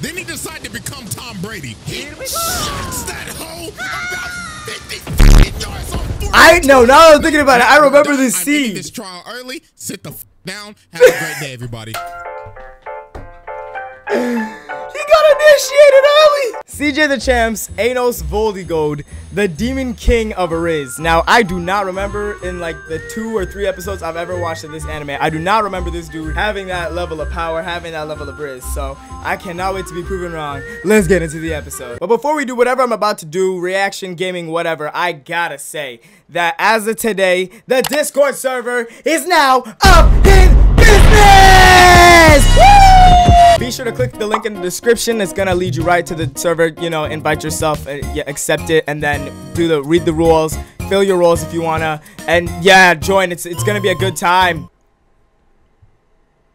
Then he decided to become Tom Brady. He shots that hoe about 50 yards on I no. Now I'm thinking about it. I remember this I scene. this trial early. Sit the f down. Have a great day, everybody. Got initiated early. CJ Dachamp's, Anos Voldigoad, the Demon King of Ariz. Now, I do not remember in like the two or three episodes I've ever watched of this anime, I do not remember this dude having that level of power, having that level of Riz. So, I cannot wait to be proven wrong. Let's get into the episode. But before we do whatever I'm about to do, reaction, gaming, whatever, I gotta say that as of today, the Discord server is now up in business! Woo! Be sure to click the link in the description. It's gonna lead you right to the server. You know, invite yourself, uh, accept it, and then do the read the rules, fill your roles if you wanna, and yeah, join. It's it's gonna be a good time.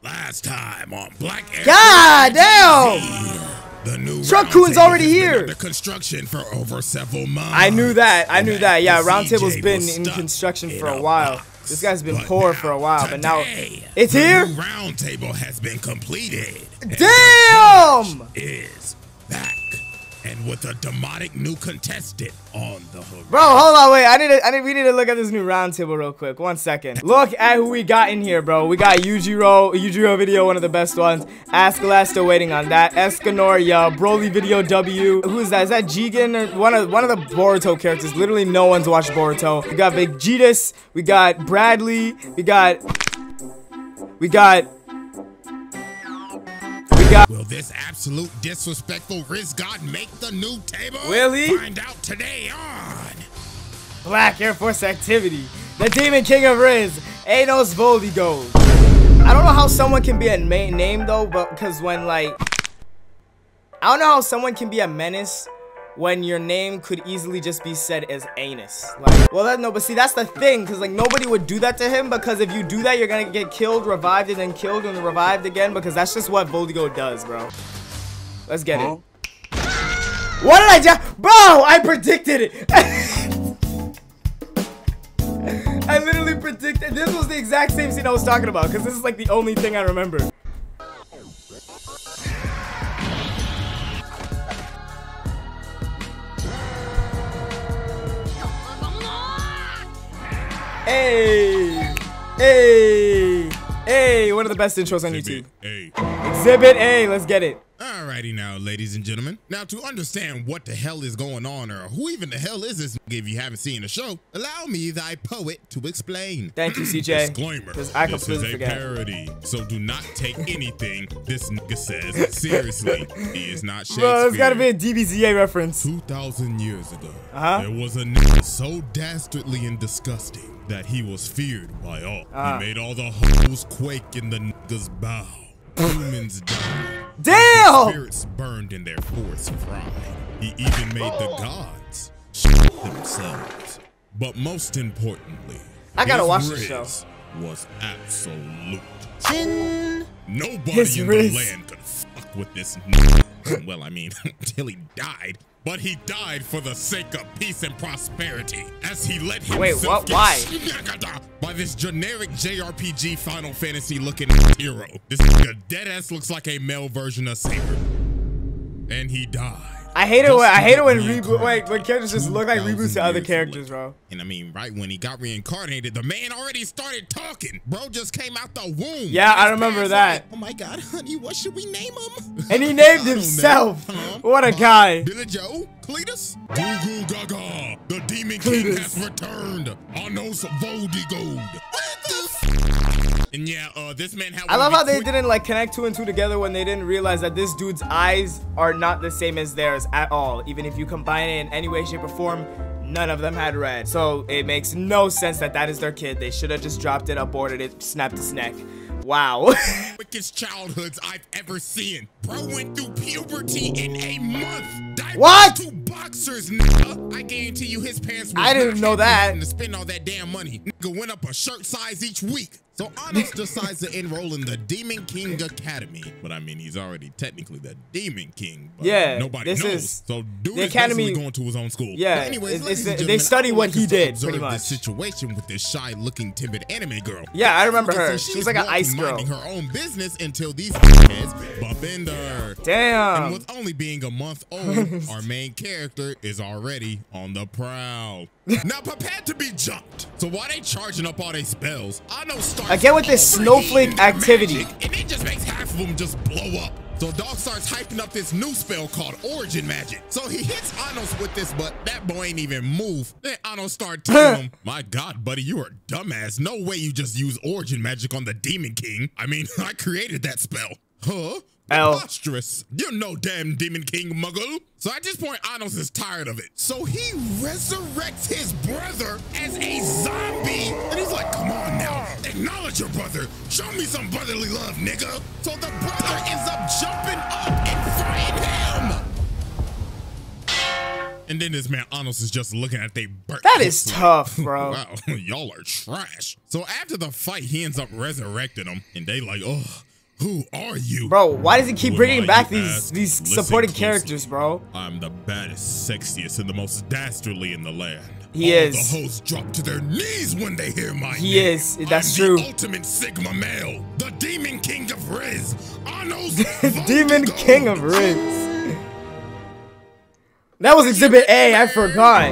Last time on Black Air. God damn! The new Truck Coon's already here. Under construction for over several months. I knew that. I knew that. Yeah, the Roundtable's CJ been in construction in for a a while. This guy's been But poor for a while, but now it's here. new round table has been completed. Damn! Is back and with a demonic new contestant on the hook. Bro, hold on, wait. I need to, I need, we need to look at this new roundtable real quick. One second. Look at who we got in here, bro. We got Yujiro, Yujiro video, one of the best ones. Askala still waiting on that. Escanor, yeah. Broly video W. Who is that? Is that Jigen one of one of the Boruto characters? Literally no one's watched Boruto. We got Vegetus. We got Bradley. We got. We got. We got. Will this absolute disrespectful Riz God make the new table? Will he? Find out today on. Black Air Force activity. The Demon King of Riz, Anos Voldigoad. I don't know how someone can be a ma name though, but because when like, I don't know how someone can be a menace when your name could easily just be said as anus. Like, well, that, no, but see, that's the thing, because like nobody would do that to him, because if you do that, you're gonna get killed, revived, and then killed and revived again, because that's just what Voldigo does, bro. Let's get it. What did I just, bro? I predicted it. I literally predicted. This was the exact same scene I was talking about, because this is like the only thing I remember. Hey, hey, hey! One of the best intros on YouTube. Hey. Exhibit A. Let's get it. Alrighty now, ladies and gentlemen. Now, to understand what the hell is going on, or who even the hell is this nigga if you haven't seen the show, allow me, thy poet, to explain. Thank you, CJ. Disclaimer. I this is a forgot. parody, so do not take anything this nigga says seriously. He is not Shakespeare. Bro, it's gotta be a DBZA reference. 2,000 years ago, Uh-huh. there was a nigga so dastardly and disgusting that he was feared by all. Uh. He made all the hoes quake in the nigga's bow. Humans died. Damn! Spirits burned in their forest fried. He even made the oh. gods shit themselves. But most importantly, I gotta his watch this riz show. Was absolute. Chin. Nobody His in riz. the land could fuck with this nigga. well, I mean, until he died. But he died for the sake of peace and prosperity, as he let himself Wait, what? get Why? by this generic JRPG Final Fantasy looking hero. This dead ass looks like a male version of Saber, and he died. I hate it when I hate it when reboot. Wait, when characters just look like reboots to other characters, later. bro. And I mean, right when he got reincarnated, the man already started talking. Bro just came out the womb. Yeah, And I remember that. like, oh my God, honey, what should we name him? And he named himself. Huh? What a Huh? guy. Billy Joe? Cletus? Goo Goo Gaga. The Demon King has returned. Anos Voldigoad. What the f- And yeah, uh, this man had I love how they didn't like connect two and two together when they didn't realize that this dude's eyes are not the same as theirs at all. Even if you combine it in any way, shape, or form, none of them had red. So it makes no sense that that is their kid. They should have just dropped it, aborted it, snapped its neck. Wow. quickest childhoods I've ever seen. Bro went through puberty in a month. Diapers What? To boxers, nigga. I guarantee you his parents was I didn't know that. To spend all that damn money. Nigga went up a shirt size each week. So Anos decides to enroll in the Demon King Academy. But I mean, he's already technically the Demon King. But Yeah, nobody this knows. is- so dude the is academy- going to his own school. Yeah, But anyways, it's- it's- they study what he did, pretty much. This situation with this shy-looking, timid anime girl. Yeah, I remember As you can her. see, She was she's like an ice girl. minding her own business until these heads bump into her. Damn. And with only being a month old, our main character is already on the prowl. now prepared to be jumped. So while they charging up all their spells, Anos starts I get with this snowflake activity. magic, and it just makes half of them just blow up. So Dog starts hyping up this new spell called Origin Magic. So he hits Anos with this, but that boy ain't even move. Then Anos start telling him, My God, buddy, you are a dumbass. No way you just use Origin Magic on the Demon King. I mean, I created that spell. Huh? L. Preposterous. You're no damn Demon King muggle. So at this point, Anos is tired of it. So he resurrects his brother as a zombie. And he's like, come on now, acknowledge your brother. Show me some brotherly love, nigga. So the brother ends up jumping up and fighting him. And then this man Anos is just looking at they burnt. That is tough, bro. Wow, y'all are trash. So after the fight, he ends up resurrecting them, and they like, oh, who are you? Bro, why does he keep Who bringing back these these Listen supporting closely. characters, bro? I'm the baddest, sexiest, and the most dastardly in the land. He All is. The hosts drop to their knees when they hear my He name. is. That's I'm true. The ultimate Sigma male, the Demon King of Riz, Anos Demon. King of Riz. That was Exhibit A. I forgot.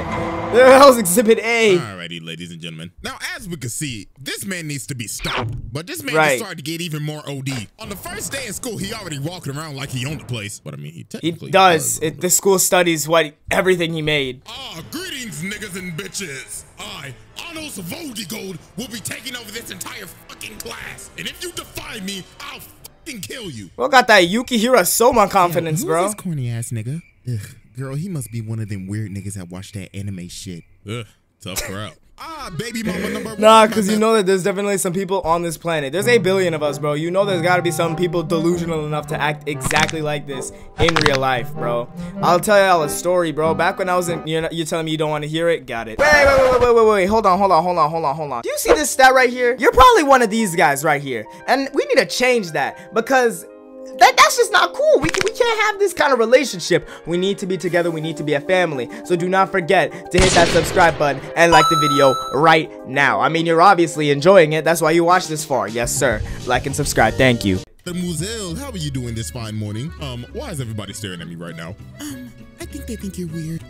That was Exhibit A. Alrighty, ladies and gentlemen. Now, as we can see, this man needs to be stopped. But this man Right. is starting to get even more OD. On the first day of school, he already walking around like he owned the place. But I mean, he technically He does. own It, the school studies what everything he made. Ah, greetings, niggas and bitches. I, Anos Voldigoad, will be taking over this entire fucking class. And if you defy me, I'll fucking kill you. Bro got that Yukihira Soma confidence, bro. corny ass nigga? Ugh, girl, he must be one of them weird niggas that watch that anime shit. Ugh, tough crowd. ah, baby mama number one. Nah, cause you know that there's definitely some people on this planet. There's 8 billion of us, bro. You know there's gotta be some people delusional enough to act exactly like this in real life, bro. I'll tell y'all a story, bro. Back when I was in, you're, not- you're telling me you don't want to hear it? Got it. Wait, wait, wait, wait, wait, wait, wait. Hold on, hold on, hold on, hold on, hold on. Do you see this stat right here? You're probably one of these guys right here. And we need to change that because that, that's just not cool. We, we can't have this kind of relationship. We need to be together. We need to be a family. So do not forget to hit that subscribe button and like the video right now. I mean, you're obviously enjoying it. That's why you watched this far. Yes, sir. Like and subscribe. Thank you. The Muzel, how are you doing this fine morning? Um, why is everybody staring at me right now? Um, I think they think you're weird.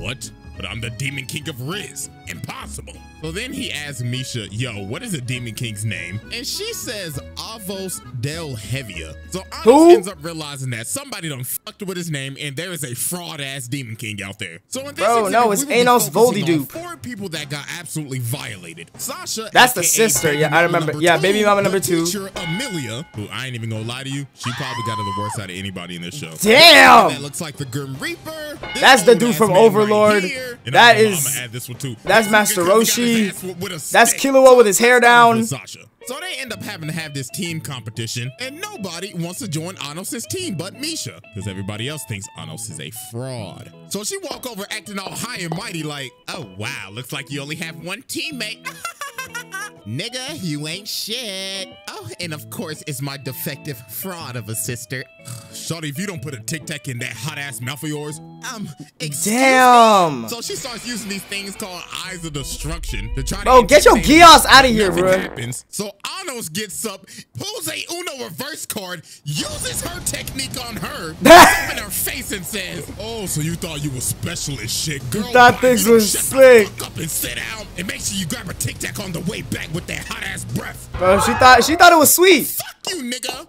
What? But I'm the Demon King of Riz. Impossible. So then he asks Misha, yo, what is the Demon King's name? And she says Avos Dilhevia. So Anos Who? ends up realizing that somebody done fucked with his name and there is a fraud ass Demon King out there. So in this Bro, no, it's we will be Anos on Four people that got absolutely violated. Sasha, That's the sister. Yeah, I remember. Yeah, two, baby mama number two. teacher, Amelia, who I ain't even gonna lie to you, she probably got the worst out of anybody in this show. Damn. That looks like the Grim Reaper. This That's the dude from right Overlord. And That I'm- is- I'ma add this one too. that's Master nigga got his Roshi. That's. Killua with his hair down. Sasha. So they end up having to have this team competition, and nobody wants to join Anos' team but Misha, because everybody else thinks Anos is a fraud. So she walk over acting all high and mighty like, oh wow, looks like you only have one teammate. Nigga, you ain't shit. Oh, and of course, it's my defective fraud of a sister. Shorty, if you don't put a tic tac in that hot ass mouth of yours, um, me? Damn. So she starts using these things called eyes of destruction to try to. Bro, get your Gios out of here, bro. happens. So Anos gets up, pulls a Uno reverse card, uses her technique on her, in her face and says, "Oh, so you thought you were special as shit, girl? thought Why things you was slick." fuck up and sit down, and make sure you grab a tic tac on the way back with that hot ass breath. Bro, she thought she thought it was sweet. Fuck you, nigga."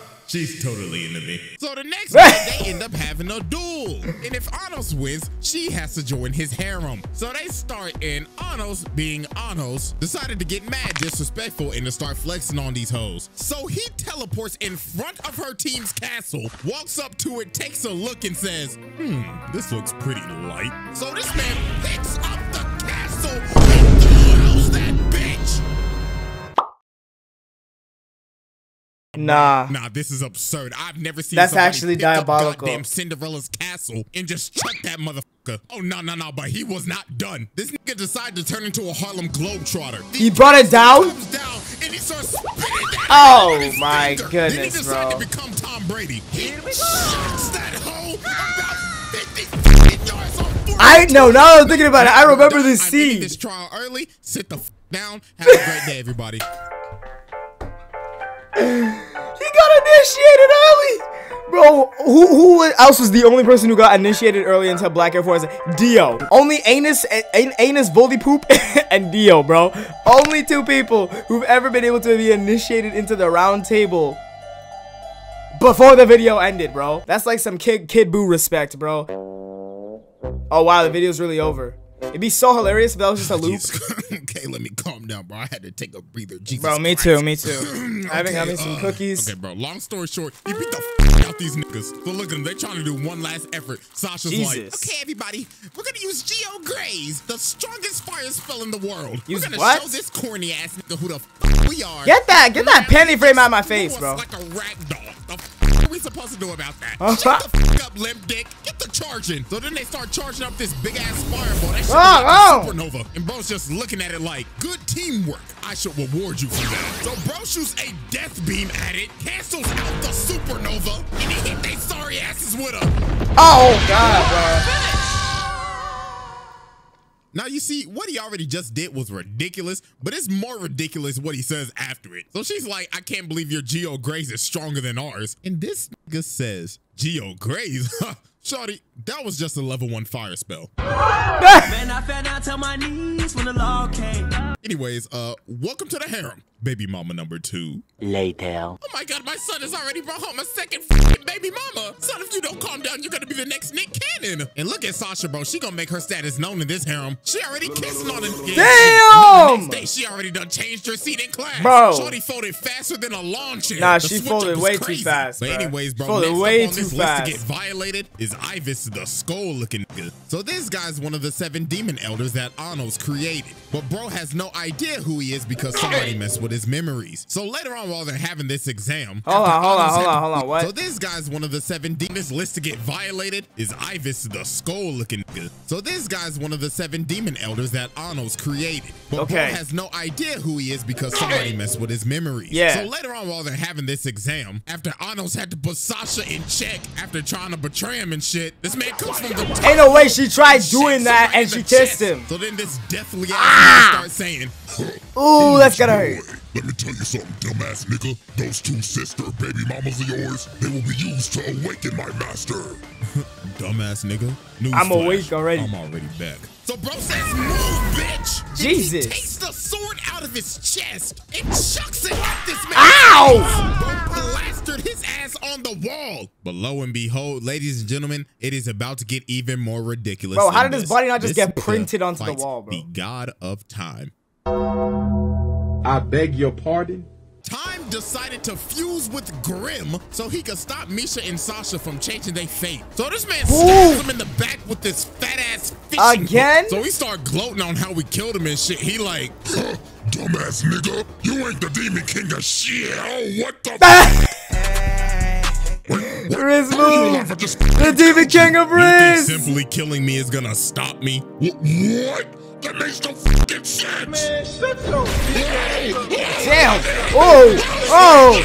She's totally into me. So the next day, they end up having a duel. And if Anos wins, she has to join his harem. So they start, and Anos, being Anos, decided to get mad, disrespectful, and to start flexing on these hoes. So he teleports in front of her team's castle, walks up to it, takes a look, and says, Hmm, this looks pretty light. So this man picks up Nah. Nah, this is absurd. I've never seen That's actually diabolical. goddamn Cinderella's castle and just chuck that motherfucker. Oh no, no, no! But he was not done. This nigga decided to turn into a Harlem Globetrotter. He brought it down? Down and he starts spinning Oh, my finger. Then he goodness, decided bro. to become Tom Brady. He shocks that hoe about 50 fucking yards on fourth I no. Now that I'm thinking about it, I remember this I'm scene. this trial early. Sit the f down. Have a great day, everybody. He got initiated early. Bro, who who else was the only person who got initiated early into Black Air Force? Dio. Only Anus, An- Anus Voldy Poop, and Dio, bro. Only two people who've ever been able to be initiated into the round table before the video ended, bro. That's like some kid kid boo respect, bro. Oh wow, the video's really over. It'd be so hilarious if that was just a loop. okay, let me calm down, bro. I had to take a breather. Jesus Bro, me Christ. too, me too. I haven't got me some uh, cookies. Okay, bro. Long story short, he beat the f- out these niggas. So look at them. They're trying to do one last effort. Sasha's like, okay, everybody, we're gonna use Geo Graze, the strongest fire spell in the world. Use we're gonna what? show this corny ass nigga who the f- we are. Get that, get that panty frame out of my face, bro. Like a rag doll. The f- are we supposed to do about that? Uh-huh. Shut the f- up, limp dick. Get the charging. So then they start charging up this big ass fireball. That shit Wrong, like a wrong. supernova. And bro's just looking at it like, good teamwork. I should reward you for that. So bro shoots a death beam at it, cancels out the supernova, and he hit they sorry asses with a. Oh god, bro. Now you see, what he already just did was ridiculous, but it's more ridiculous what he says after it. So she's like, I can't believe your Geo Graze is stronger than ours. And this nigga says, Geo Graze? Shorty, that was just a level one fire spell. Man, I fell down to my knees when the law came. Anyways, uh, welcome to the harem, baby mama number two. Later. Oh my god, my son has already brought home a second baby mama. Son, if you don't calm down, you're gonna be the next Nick Cannon. And look at Sasha, bro. She gonna make her status known in this harem. She already kissing on it. Damn! Next day, she already done changed her seat in class. Bro. Shorty folded faster than a lawn chair. Nah, The she folded up was way too fast, But bro. anyways, bro, Folded next way up on too this fast. list to get violated is Ivis, the skull-looking nigga. So this guy's one of the seven demon elders that Anos created. But bro has no idea who he is because somebody messed with his memories. So later on, while they're having this exam, Hold on, hold on, hold on, hold on, what? So this guy's one of the seven demons list to get violated is Ivis, the skull-looking nigga. So this guy's one of the seven demon elders that Anos created. But Okay. bro has no idea who he is because somebody messed with his memories. Yeah. So later on, while they're having this exam, after Anos had to put Sasha in check after trying to betray him and shit, this man comes from the Ain't no way she tried doing that right and she kissed him. So then this deathly ass Ah! man starts saying, Ooh, that's gonna hurt. Let me tell you something, dumbass nigga. Those two sister baby mamas of yours, they will be used to awaken my master. dumbass nigga. News I'm flash, awake already. I'm already back. So bro says, move, bitch. Jesus. He takes the sword out of his chest and chucks it at this man. Ow! Bro plastered his ass on the wall. But lo and behold, ladies and gentlemen, it is about to get even more ridiculous. Bro, how than did his this. body not just This get printed onto the wall, bro? The god of time. I beg your pardon? Time decided to fuse with Grim so he could stop Misha and Sasha from changing their fate. So this man stabs him in the back with this fat ass fishing hook. Again? So we start gloating on how we killed him and shit. He like, Huh, dumbass nigga. You ain't the demon king of shit. Oh, what the Wait, what? Riz move. laugh at this- The Demon King of you think Riz! simply killing me is gonna stop me? Wh- What? That makes no fucking sense. Damn! Oh! Oh!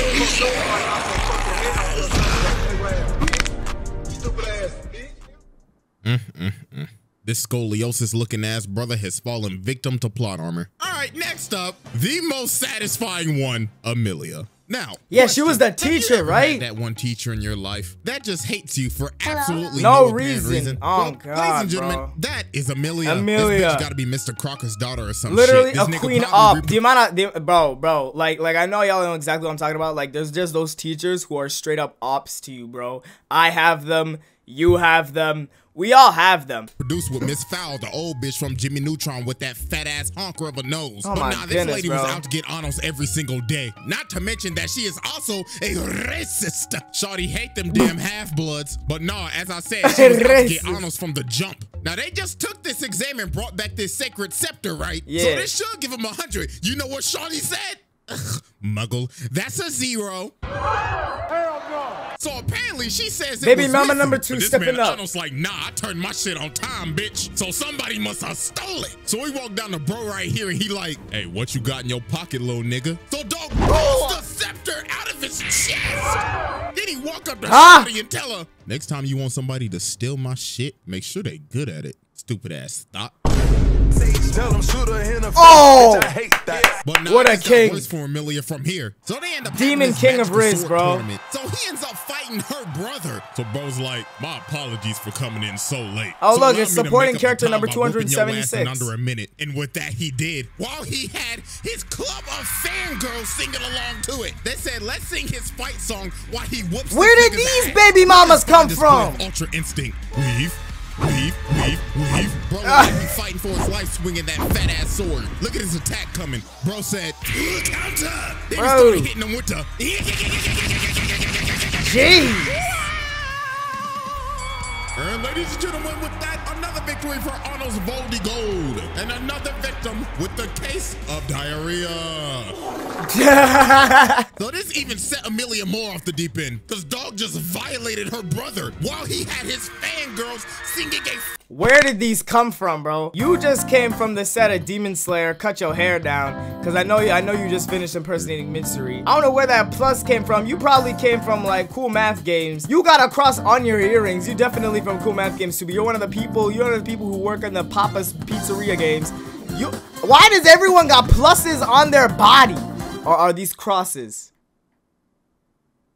This scoliosis looking ass brother has fallen victim to plot armor. All right, next up, the most satisfying one, Amelia. Now, Yeah, she was the have you teacher, right? had That one teacher in your life that just hates you for absolutely No no, reason. reason. Oh, well, ladies and gentlemen, bro. that is Amelia. Amelia. This bitch got to be Mr. Crocker's daughter or some Literally shit. This a queen probably up. The amount of the, bro, bro, like, like I know y'all know exactly what I'm talking about. Like, there's just those teachers who are straight up ops to you, bro. I have them. You have them. We all have them. produced with Miss Fowl, the old bitch from Jimmy Neutron with that fat ass honker of a nose. Oh but my nah, this goodness, lady bro. was out to get Anos every single day. Not to mention that she is also a racist. Shawty hate them damn half bloods. But nah, as I said, she was out to get Racist. Anos from the jump. Now they just took this exam and brought back this sacred scepter, right? Yeah. So Yeah. this should give him a hundred. You know what Shawty said? Muggle. That's a zero. So apparently she says it Baby was mama number two this stepping man up. Arnold's like, nah, I turned my shit on time, bitch. So somebody must have stole it. So we walk down the bro right here and he like, hey, what you got in your pocket, little nigga? So dog pulls the scepter out of his chest. Then he walk up to Ah! somebody and tell her, next time you want somebody to steal my shit, make sure they good at it. Stupid ass thought. Oh! But now What a king. worse for Amelia from here. So they end up Demon king of magical Riz, bro. tournament. So he ends up fighting her brother. So bro's like, my apologies for coming in so late. Oh, So look, it's supporting make up the character number by whooping your ass 276. In under a minute. And with that, he did. While he had his club of fangirls singing along to it. They said, let's sing his fight song while he whoops. Where did these baby mamas come This play of from? Ultra instinct. Weave. Weave, weave, weave. Bro, Ah. fighting for his life, swinging that fat ass sword. Look at his attack coming. Bro said, counter. Then Bro. he started hitting him with the. Jeez. And ladies and gentlemen, with that, victory for Arnold's Voldy Gold. And another victim with the case of diarrhea. So this even set Amelia more off the deep end. Because Dog just violated her brother while he had his fangirls singing a Where did these come from, bro? You just came from the set of Demon Slayer, cut your hair down, cause I know you. I know you just finished impersonating Mitsuri. I don't know where that plus came from. You probably came from like cool math games. You got a cross on your earrings. You definitely from cool math games too. But you're one of the people. You're one of the people people who work in the Papa's Pizzeria games. You, why does everyone got pluses on their body? Or are these crosses?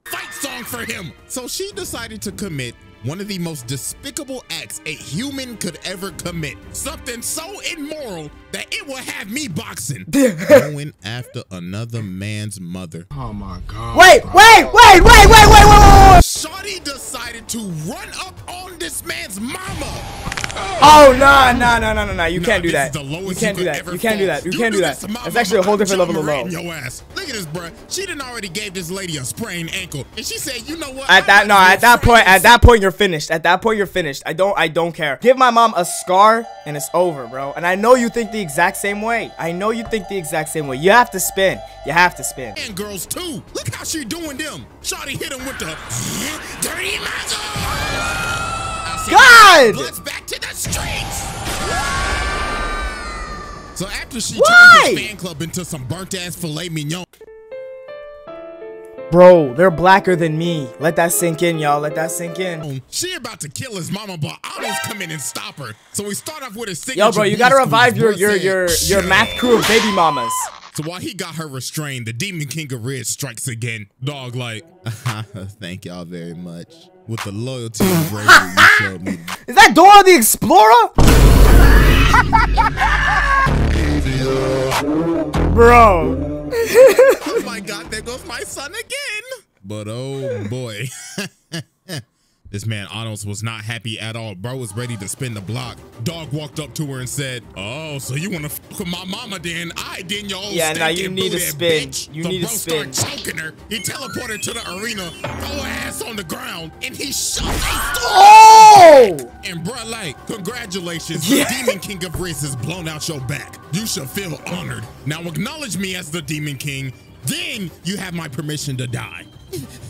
Fight song for him. So she decided to commit one of the most despicable acts a human could ever commit. Something so immoral that it will have me boxing. Going after another man's mother. Oh my god. Wait, bro. wait, wait, wait, wait, wait, wait, wait. Shawty decided to run up on this man's mama. Oh no no no no no no! You can't do that. You can't do that. You can't do that. You can't do that. That's actually a whole different level of low. Your ass. Look at this, bruh. She didn't already gave this lady a sprained ankle, and she said, "You know what? At that no, at that point, at that point, you're finished. At that point, you're finished. I don't, I don't care. Give my mom a scar, and it's over, bro. And I know you think the exact same way. I know you think the exact same way. You have to spin. You have to spin. and girls too. Look how she doing them. Shawty hit him with the dirty muzzle. I God! Let's back to the streets. So after she Why? turned his fan club into some burnt ass filet mignon, Bro, they're blacker than me. Let that sink in, y'all. Let that sink in. she about to kill his mama, but Otto's come in and stop her. So we start off with a signature. Yo, bro, you gotta revive your your your your math crew of baby mamas. So while he got her restrained, the Demon King of Red strikes again. Dog like, thank y'all very much. With the loyalty and bravery you showed me. Is that Dora the Explorer? Bro. oh my god, there goes my son again. But oh boy. This man Otto's was not happy at all. Bro was ready to spin the block. Dog walked up to her and said, "Oh, so you want to fuck with my mama? Then I did your old Yeah, now you need to spin. Bitch. You so need to bro spin. started choking her. He teleported to the arena, throw her ass on the ground, and he shot. Oh! And bro, like, congratulations, Yeah. the Demon King of Riz has blown out your back. You should feel honored. Now acknowledge me as the Demon King. Then you have my permission to die.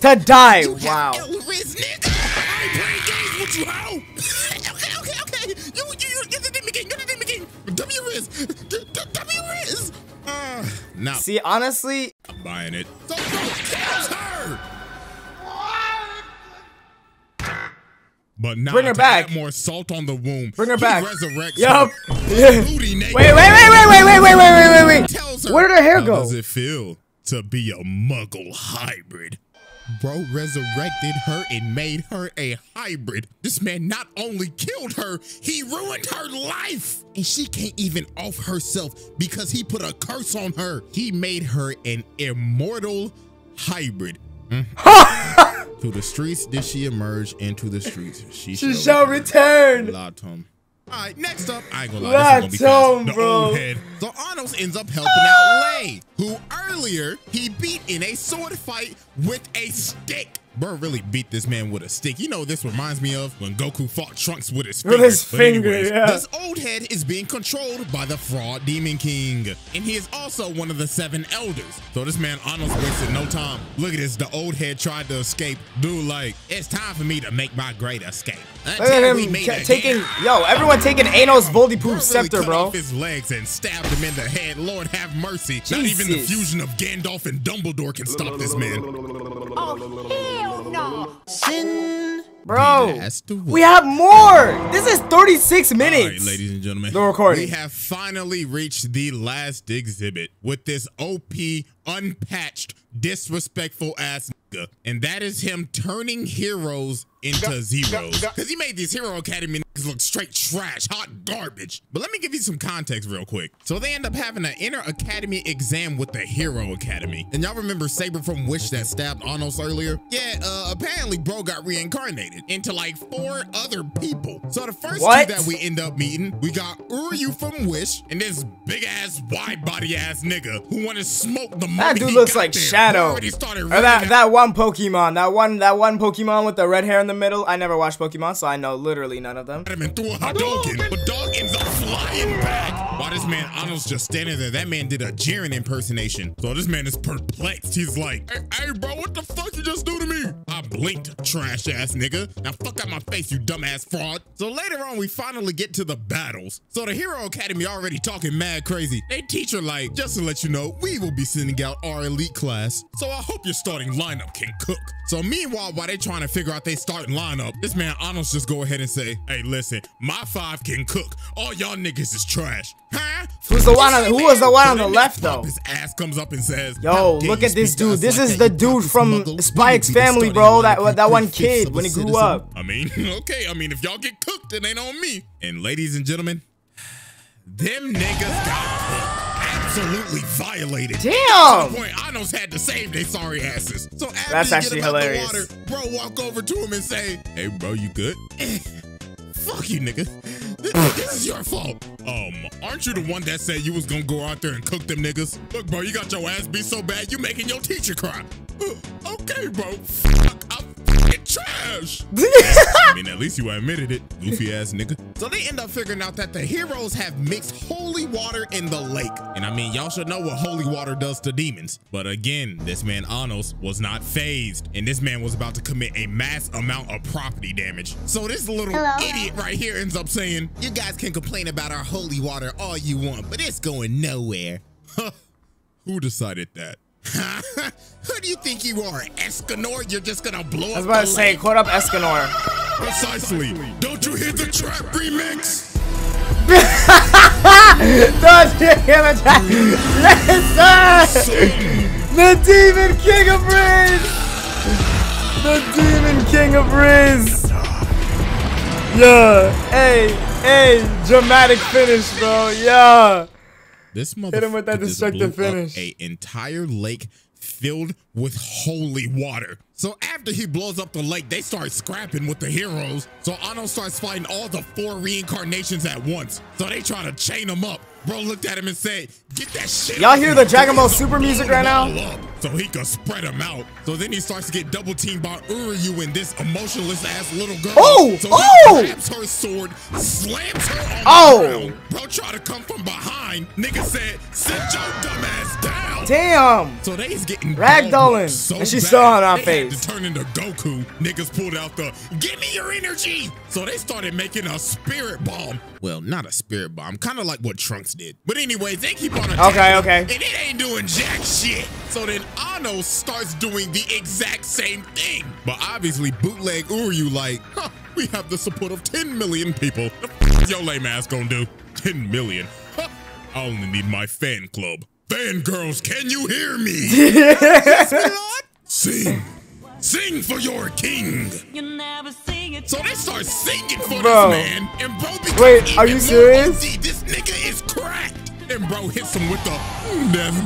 To die. You Wow. have El Riz, nigga. I ain't playing games with you, hoe. okay, okay, okay. You, you, you, you're the. You're the. W Riz. D- D- W Riz. Uh, now See, honestly, I'm buying it. So kills her. But now Bring her back. more salt on the wound. Bring her he back. Resurrects Yup. Yeah. Booty. Wait, wait, wait, wait, wait, wait, wait, wait, wait, wait, wait. Tells her, Where did her hair How go? does it feel to be a Muggle hybrid? Bro resurrected her and made her a hybrid. This man not only killed her, he ruined her life. And she can't even off herself because he put a curse on her. He made her an immortal hybrid. Mm. to the streets did she emerge into the streets. She, She shall return. Latom. All right, next up, I ain't gonna lie, this is gonna be fast. The bro. old head. So Arnold ends up helping out Lay. Who earlier he beat in a sword fight with a stick. Bro really beat this man with a stick. You know this reminds me of when Goku fought Trunks with his With his finger, yeah. This old head is being controlled by the fraud Demon King. And he is also one of the seven elders. So this man almost wasted no time. Look at this. The old head tried to escape. Dude, like, it's time for me to make my great escape. Look at him taking, yo, everyone taking Anos Voldy Bro Poop's really scepter, bro. his legs and stabbed him in the head. Lord have mercy. Not even the fusion of Gandalf and Dumbledore can stop this man. Oh, Bro, That's the we have more. This is 36 All right, minutes. ladies and gentlemen. The recording. We have finally reached the last exhibit with this OP, unpatched, disrespectful ass nigga. And that is him turning heroes into zeros. Because he made these Hero Academy niggas look straight trash, hot garbage. But let me give you some context real quick. So they end up having an inner academy exam with the Hero Academy. And y'all remember Saber from Wish that stabbed Anos earlier? Yeah, uh, apparently bro got reincarnated into like four other people. So the first What? two that we end up meeting, we got Uryu from Wish and this big ass, wide body ass nigga who wanted to smoke the That dude looks like there. Shadow. Or that that one Pokemon, that one that one Pokemon with the red hair in the middle. I never watched Pokemon, so I know literally none of them. Flying back. This man Arnold's just standing there, that man did a Jiren impersonation. So this man is perplexed. He's like, hey, hey, bro, what the fuck you just do to me? I blinked, trash ass nigga. Now fuck out my face, you dumbass fraud. So later on, we finally get to the battles. So the Hero Academy already talking mad crazy. They teacher like, just to let you know, we will be sending out our elite class. So I hope your starting lineup can cook. So meanwhile, while they trying to figure out their starting lineup, this man Arnold's just go ahead and say, hey, listen, my five can cook. All y'all niggas is trash. Huh? Who's the one on- who was the one on the left, though? His ass comes up and says, Yo, look at this dude. This is the dude from. Spike's will be the family, bro. That- that one kid when he grew citizen." up. I mean, okay. I mean, if y'all get cooked, it ain't on me. And ladies and gentlemen, them niggas got. Absolutely violated. Damn. To the point Anos had to save their sorry asses. So after That's actually get him out hilarious. The water, bro, walk over to him and say, "Hey, bro, you good?" Fuck you, nigga. This, is your fault. Um, aren't you the one that said you was gonna go out there and cook them niggas? Look, bro, you got your ass beat so bad you making your teacher cry. Uh, okay, bro. Fuck, fucking trash. I mean, at least you admitted it, goofy ass nigga. So they end up figuring out that the heroes have mixed holy water in the lake. And I mean, y'all should know what holy water does to demons. But again, this man Anos was not phased. And this man was about to commit a mass amount of property damage. So this little idiot right here ends up saying, You guys can complain about our holy water all you want, but it's going nowhere. Huh. Who decided that? Who do you think you are, Escanor? You're just gonna blow up. I was about to say, lake? quote up Escanor. Precisely. Don't you hear the trap remix? Don't you hear the? Yes, sir! The Demon King of Riz! The Demon King of Riz! Yeah, hey, hey, dramatic finish, bro, yeah. This motherfucker Hit him with that destructive finish. A entire lake filled with holy water. So after he blows up the lake, they start scrapping with the heroes. So Ano starts fighting all the four reincarnations at once. So they try to chain him up. Bro looked at him and said, "Get that shit." Y'all hear the Dragon Ball Super music right now? up So he could spread them out. So then he starts to get double teamed by Uryu and this emotionless ass little girl. Oh! So Oh! he grabs her sword, slams her on Oh! the ground. Bro try to come from behind. Nigga said, "Sit your dumb ass down." Damn! So they is getting Ragdolling. So And she's still on our they had face. to turn into Goku. Niggas pulled out the "Give me your energy." So they started making a spirit bomb. Well, not a spirit bomb, kind of like what Trunks did. But anyways, they keep on attacking Okay, okay. and it ain't doing jack shit. So then Ano starts doing the exact same thing. But obviously, bootleg Uryu like, huh, we have the support of 10 million people. The your lame ass gonna do? 10 million? I only need my fan club. Fangirls, can you hear me? yes, my lord. Sing. Sing for your king. You never sing it. So they start singing for Bro. this man, and bro becomes Wait, are you serious? OD. This nigga is cracked. And bro hits him with the "Mm, that's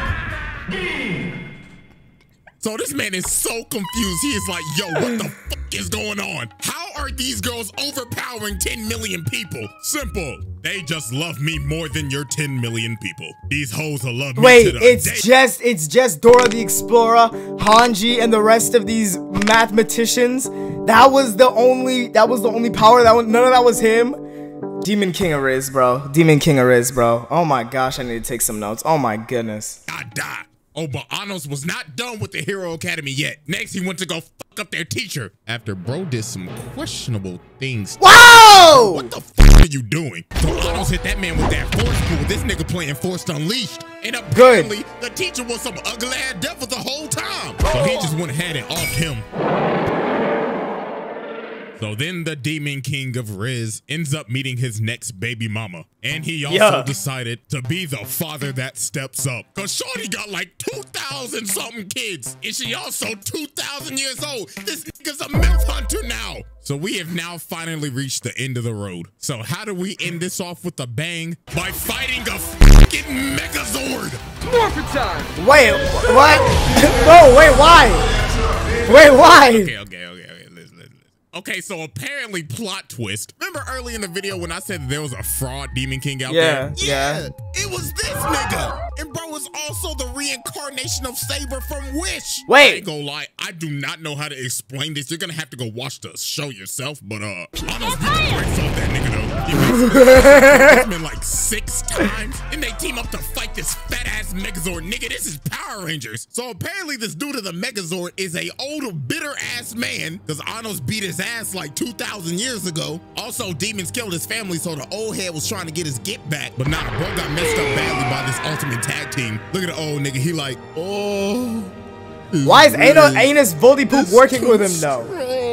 me. So this man is so confused. He is like, yo, what the fuck is going on? How are these girls overpowering 10 million people? Simple. They just love me more than your 10 million people. These hoes will love me Wait, to the it's day- just it's just Dora the Explorer, Hanji, and the rest of these mathematicians. That was the only that was the only power that was, none of that was him. Demon King of Riz, bro. Demon King of Riz, bro. Oh my gosh, I need to take some notes. Oh my goodness. God die. Oh, but Anos was not done with the Hero Academy yet. Next, he went to go fuck up their teacher. After bro did some questionable things. Whoa! What the fuck are you doing? So Anos hit that man with that force pool. This nigga playing Force Unleashed. And apparently, the teacher was some ugly ass devil the whole time. So he just went ahead and offed him. So then the Demon King of Riz ends up meeting his next baby mama. And he also Yeah. decided to be the father that steps up. Cause Shorty got like 2,000 something kids. And she also 2,000 years old. This nigga's a MILF hunter now. So we have now finally reached the end of the road. So how do we end this off with a bang? By fighting a fucking Megazord. Wait, what? no, wait, why? Wait, why? Okay, okay, okay, okay. So apparently plot twist. Remember early in the video when I said there was a fraud Demon King out Yeah, there? yeah. yeah. It was this nigga. And bro was also the reincarnation of Saber from Wish. Wait. I ain't gonna lie, I do not know how to explain this. You're gonna have to go watch the show yourself, but uh Anos beat the brakes off that nigga though. Makes him like six times. And they team up to fight this fat ass Megazord. Nigga, this is Power Rangers. So apparently this dude of the Megazord is a old bitter ass man. Because Anos beat his ass like 2,000 years ago. Also, demons killed his family, so the old head was trying to get his get back. But nah, bro got messed up badly by this ultimate tag team. Look at the old nigga. He like, oh. Why is Ano, Anus Voldypoop It's working with him though?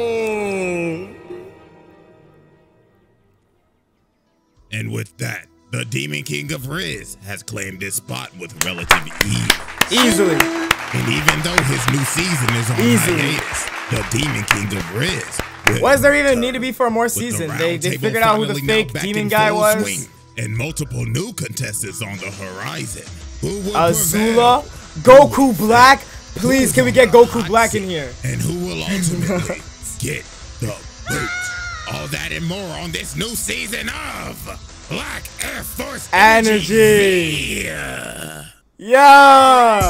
And with that, the Demon King of Riz has claimed his spot with relative ease. Easily. And even though his new season is on Easily. hiatus, the Demon King of Riz. Why does there even need to be for more with the They they figured out who the fake demon guy was. swing, and multiple new contestants on the horizon. Who will Azula? Goku Black. Please, can we get Goku Black in here? And who will ultimately get? All that and more on this new season of Black Air Force Energy. Yeah. Yeah.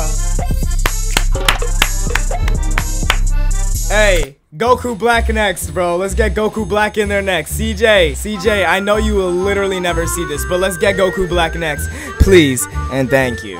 Hey, Goku Black next, bro. Let's get Goku Black in there next. CJ, CJ, I know you will literally never see this, but let's get Goku Black next. Please and thank you.